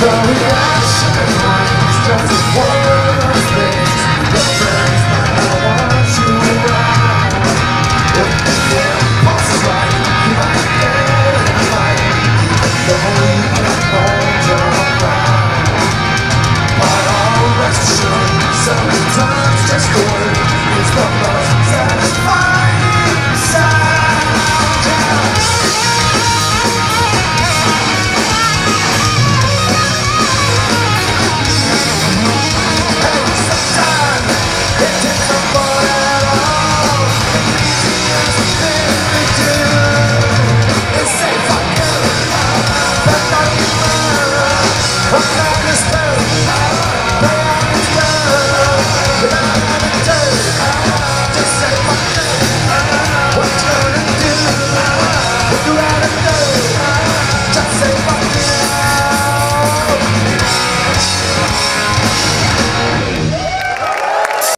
Though we got some just one